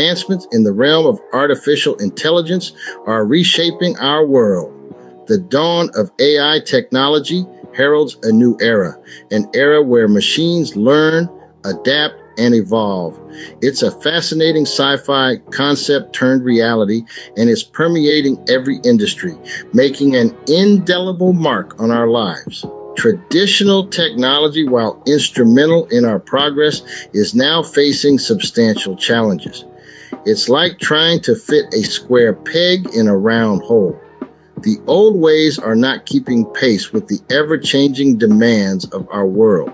advancements in the realm of artificial intelligence are reshaping our world. The dawn of AI technology heralds a new era, an era where machines learn, adapt, and evolve. It's a fascinating sci fi concept turned reality and is permeating every industry, making an indelible mark on our lives. Traditional technology, while instrumental in our progress, is now facing substantial challenges. It's like trying to fit a square peg in a round hole. The old ways are not keeping pace with the ever changing demands of our world.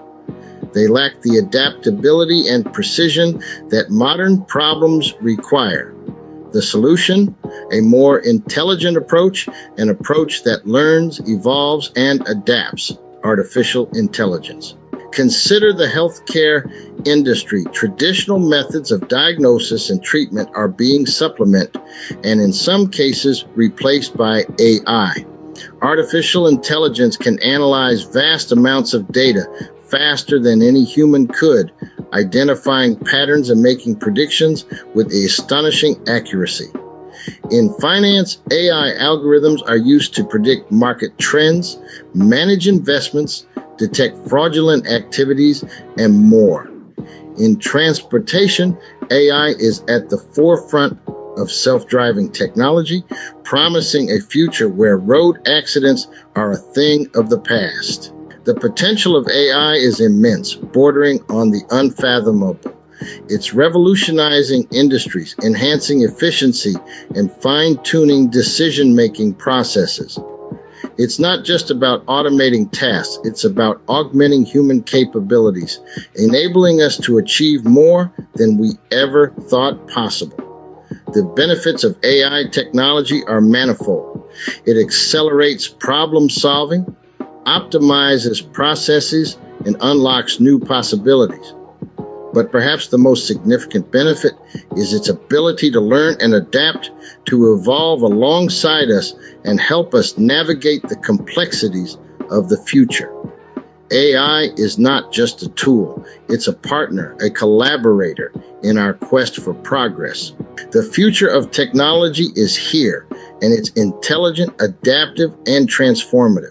They lack the adaptability and precision that modern problems require. The solution? A more intelligent approach, an approach that learns, evolves, and adapts artificial intelligence. Consider the healthcare industry. Traditional methods of diagnosis and treatment are being supplemented and, in some cases, replaced by AI. Artificial intelligence can analyze vast amounts of data, faster than any human could, identifying patterns and making predictions with astonishing accuracy. In finance, AI algorithms are used to predict market trends, manage investments, detect fraudulent activities, and more. In transportation, AI is at the forefront of self driving technology, promising a future where road accidents are a thing of the past. The potential of AI is immense, bordering on the unfathomable. It's revolutionizing industries, enhancing efficiency, and fine tuning decision making processes. It's not just about automating tasks, it's about augmenting human capabilities, enabling us to achieve more than we ever thought possible. The benefits of AI technology are manifold. It accelerates problem solving, optimizes processes, and unlocks new possibilities. But perhaps the most significant benefit is its ability to learn and adapt, to evolve alongside us, and help us navigate the complexities of the future. AI is not just a tool, it's a partner, a collaborator in our quest for progress. The future of technology is here, and it's intelligent, adaptive, and transformative.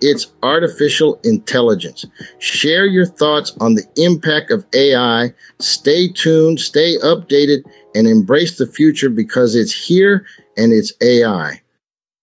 It's artificial intelligence. Share your thoughts on the impact of AI. Stay tuned, stay updated, and embrace the future because it's here and it's AI.